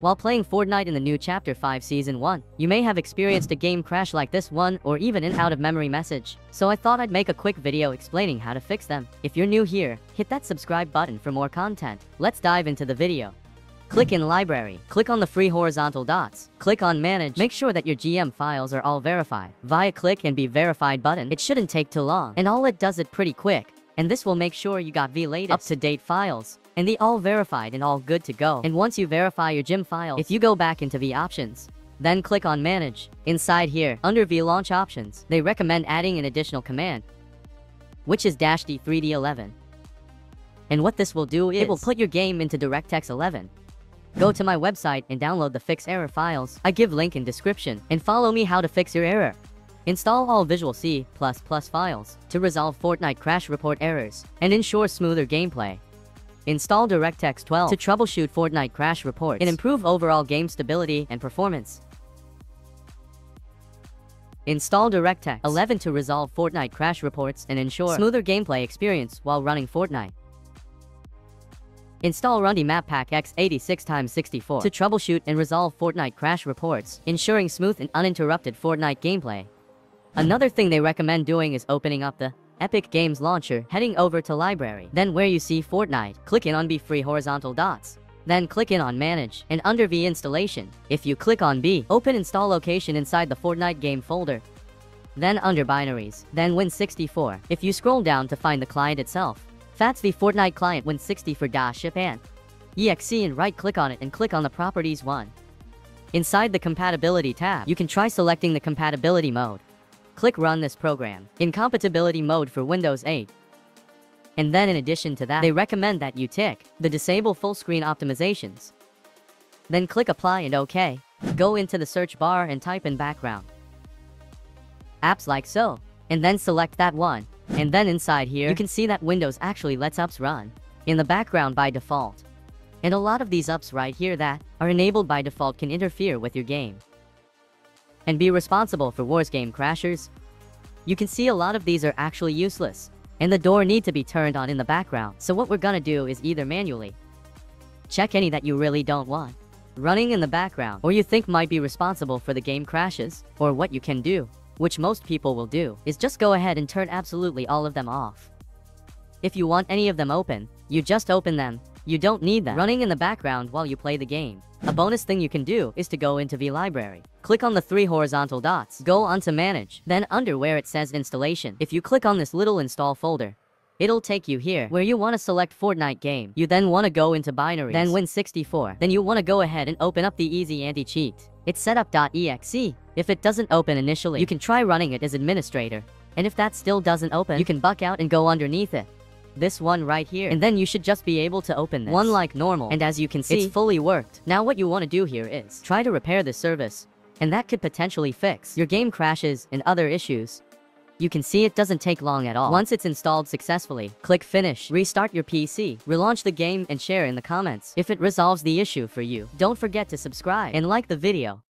While playing Fortnite in the new Chapter 5 Season 1, you may have experienced a game crash like this one or even an out-of-memory message. So I thought I'd make a quick video explaining how to fix them. If you're new here, hit that subscribe button for more content. Let's dive into the video. Click in Library. Click on the free horizontal dots. Click on Manage. Make sure that your GM files are all verified. Via click and be verified button. It shouldn't take too long. And all it does it pretty quick. And this will make sure you got V latest up-to-date files and they all verified and all good to go. And once you verify your gym file, if you go back into the options, then click on manage. Inside here, under V launch options, they recommend adding an additional command, which is dash D3D11. And what this will do is, it will put your game into DirectX 11. Go to my website and download the fix error files. I give link in description and follow me how to fix your error. Install all Visual C++ files to resolve Fortnite crash report errors and ensure smoother gameplay. Install DirectX 12 to troubleshoot Fortnite crash reports and improve overall game stability and performance. Install DirectX 11 to resolve Fortnite crash reports and ensure smoother gameplay experience while running Fortnite. Install Rundy Map Pack x86x64 to troubleshoot and resolve Fortnite crash reports, ensuring smooth and uninterrupted Fortnite gameplay. Another thing they recommend doing is opening up the Epic Games Launcher, heading over to Library. Then where you see Fortnite, click in on B free horizontal dots. Then click in on Manage, and under V Installation. If you click on B, open Install Location inside the Fortnite game folder. Then under Binaries, then Win64. If you scroll down to find the client itself, that's the Fortnite client Win64 dash Japan. EXE and right-click on it and click on the Properties one. Inside the Compatibility tab, you can try selecting the compatibility mode. Click Run this program in compatibility mode for Windows 8. And then in addition to that, they recommend that you tick the Disable Full Screen Optimizations. Then click Apply and OK. Go into the search bar and type in background. Apps like so. And then select that one. And then inside here, you can see that Windows actually lets apps run in the background by default. And a lot of these apps right here that are enabled by default can interfere with your game and be responsible for Wars game crashers. You can see a lot of these are actually useless, and the door need to be turned on in the background. So what we're gonna do is either manually check any that you really don't want, running in the background, or you think might be responsible for the game crashes, or what you can do, which most people will do, is just go ahead and turn absolutely all of them off. If you want any of them open, you just open them, you don't need them running in the background while you play the game. A bonus thing you can do is to go into V Library. Click on the three horizontal dots, go on to Manage, then under where it says Installation. If you click on this little install folder, It'll take you here, where you want to select Fortnite game. You then want to go into binaries, then Win64. Then you want to go ahead and open up the Easy Anti-Cheat. It's setup.exe. If it doesn't open initially, you can try running it as administrator. And if that still doesn't open, you can buck out and go underneath it this one right here, and then you should just be able to open this. One like normal, and as you can see, it's fully worked. Now what you want to do here is, try to repair this service, and that could potentially fix your game crashes and other issues. You can see it doesn't take long at all. Once it's installed successfully, click finish, restart your PC, relaunch the game and share in the comments if it resolves the issue for you. Don't forget to subscribe and like the video.